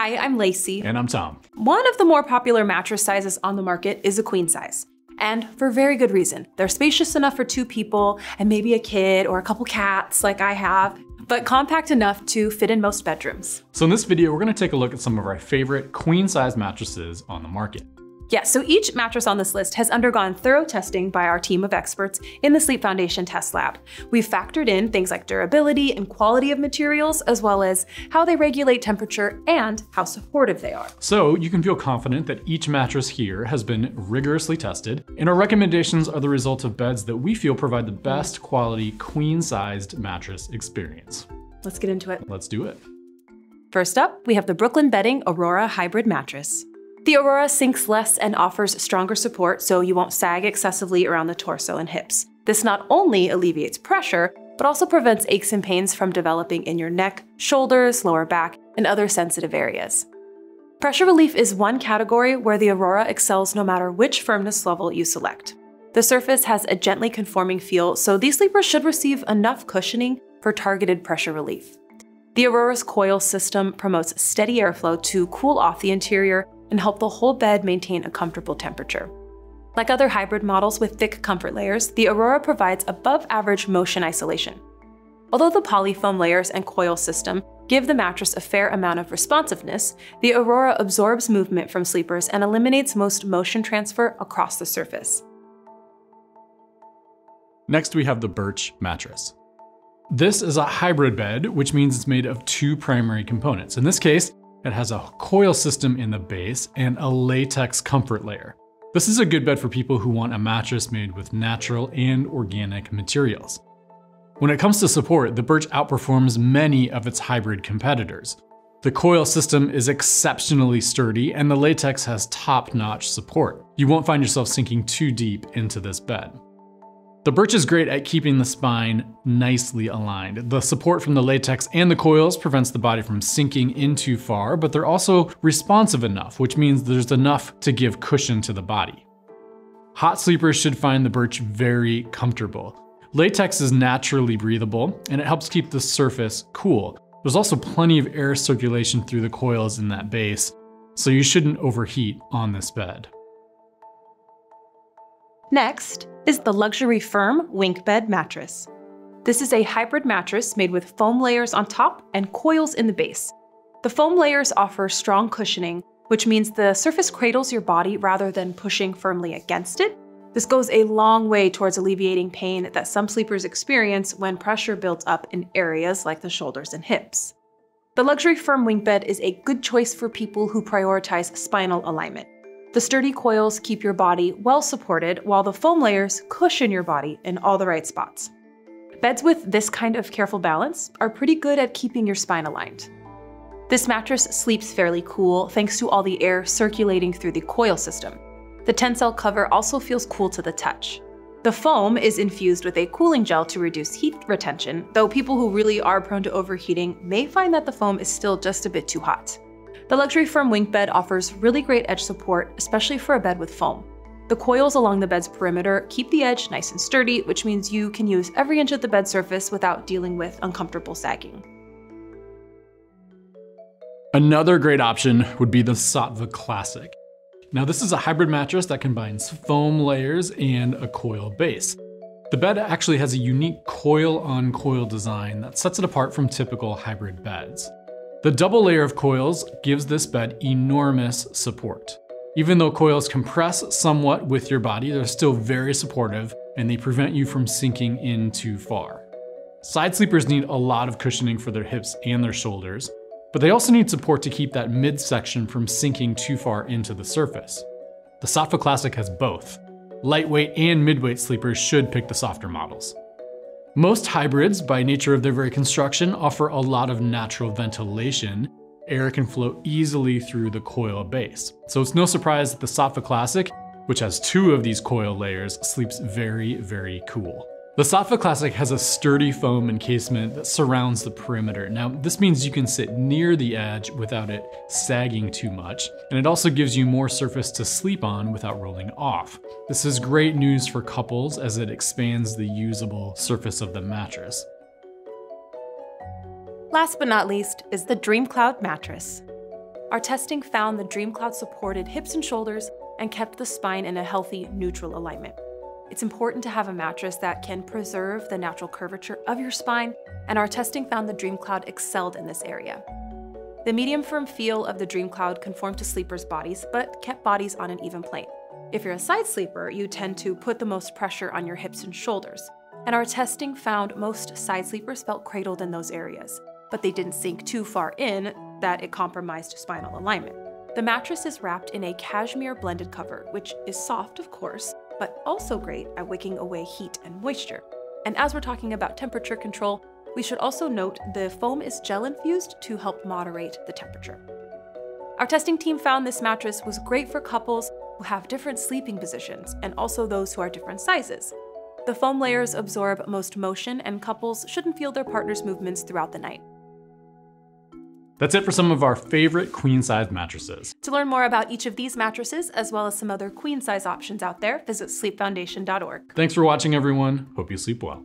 Hi, I'm Lacey. And I'm Tom. One of the more popular mattress sizes on the market is a queen size. And for very good reason. They're spacious enough for two people and maybe a kid or a couple cats like I have, but compact enough to fit in most bedrooms. So in this video, we're gonna take a look at some of our favorite queen size mattresses on the market. Yeah, so each mattress on this list has undergone thorough testing by our team of experts in the Sleep Foundation test lab. We've factored in things like durability and quality of materials, as well as how they regulate temperature and how supportive they are. So you can feel confident that each mattress here has been rigorously tested, and our recommendations are the result of beds that we feel provide the best quality queen-sized mattress experience. Let's get into it. Let's do it. First up, we have the Brooklyn Bedding Aurora Hybrid Mattress. The Aurora sinks less and offers stronger support so you won't sag excessively around the torso and hips. This not only alleviates pressure, but also prevents aches and pains from developing in your neck, shoulders, lower back, and other sensitive areas. Pressure relief is one category where the Aurora excels no matter which firmness level you select. The surface has a gently conforming feel, so these sleepers should receive enough cushioning for targeted pressure relief. The Aurora's coil system promotes steady airflow to cool off the interior and help the whole bed maintain a comfortable temperature. Like other hybrid models with thick comfort layers, the Aurora provides above average motion isolation. Although the polyfoam layers and coil system give the mattress a fair amount of responsiveness, the Aurora absorbs movement from sleepers and eliminates most motion transfer across the surface. Next, we have the Birch mattress. This is a hybrid bed, which means it's made of two primary components. In this case, it has a coil system in the base and a latex comfort layer. This is a good bed for people who want a mattress made with natural and organic materials. When it comes to support, the Birch outperforms many of its hybrid competitors. The coil system is exceptionally sturdy and the latex has top-notch support. You won't find yourself sinking too deep into this bed. The birch is great at keeping the spine nicely aligned. The support from the latex and the coils prevents the body from sinking in too far, but they're also responsive enough, which means there's enough to give cushion to the body. Hot sleepers should find the birch very comfortable. Latex is naturally breathable, and it helps keep the surface cool. There's also plenty of air circulation through the coils in that base, so you shouldn't overheat on this bed. Next is the luxury firm Winkbed mattress. This is a hybrid mattress made with foam layers on top and coils in the base. The foam layers offer strong cushioning, which means the surface cradles your body rather than pushing firmly against it. This goes a long way towards alleviating pain that some sleepers experience when pressure builds up in areas like the shoulders and hips. The luxury firm Winkbed is a good choice for people who prioritize spinal alignment. The sturdy coils keep your body well supported, while the foam layers cushion your body in all the right spots. Beds with this kind of careful balance are pretty good at keeping your spine aligned. This mattress sleeps fairly cool thanks to all the air circulating through the coil system. The Tencel cover also feels cool to the touch. The foam is infused with a cooling gel to reduce heat retention, though people who really are prone to overheating may find that the foam is still just a bit too hot. The luxury firm Winkbed offers really great edge support, especially for a bed with foam. The coils along the bed's perimeter keep the edge nice and sturdy, which means you can use every inch of the bed surface without dealing with uncomfortable sagging. Another great option would be the Saatva Classic. Now this is a hybrid mattress that combines foam layers and a coil base. The bed actually has a unique coil-on-coil -coil design that sets it apart from typical hybrid beds. The double layer of coils gives this bed enormous support. Even though coils compress somewhat with your body, they're still very supportive and they prevent you from sinking in too far. Side sleepers need a lot of cushioning for their hips and their shoulders, but they also need support to keep that midsection from sinking too far into the surface. The Saatva Classic has both. Lightweight and midweight sleepers should pick the softer models. Most hybrids, by nature of their very construction, offer a lot of natural ventilation. Air can flow easily through the coil base. So it's no surprise that the Saatva Classic, which has two of these coil layers, sleeps very, very cool. The Saatva Classic has a sturdy foam encasement that surrounds the perimeter. Now, this means you can sit near the edge without it sagging too much, and it also gives you more surface to sleep on without rolling off. This is great news for couples as it expands the usable surface of the mattress. Last but not least is the DreamCloud mattress. Our testing found the DreamCloud supported hips and shoulders and kept the spine in a healthy, neutral alignment. It's important to have a mattress that can preserve the natural curvature of your spine, and our testing found the DreamCloud excelled in this area. The medium firm feel of the DreamCloud conformed to sleepers' bodies, but kept bodies on an even plane. If you're a side sleeper, you tend to put the most pressure on your hips and shoulders, and our testing found most side sleepers felt cradled in those areas, but they didn't sink too far in that it compromised spinal alignment. The mattress is wrapped in a cashmere blended cover, which is soft, of course, but also great at wicking away heat and moisture. And as we're talking about temperature control, we should also note the foam is gel infused to help moderate the temperature. Our testing team found this mattress was great for couples who have different sleeping positions and also those who are different sizes. The foam layers absorb most motion, and couples shouldn't feel their partner's movements throughout the night. That's it for some of our favorite queen size mattresses. To learn more about each of these mattresses, as well as some other queen size options out there, visit sleepfoundation.org. Thanks for watching, everyone. Hope you sleep well.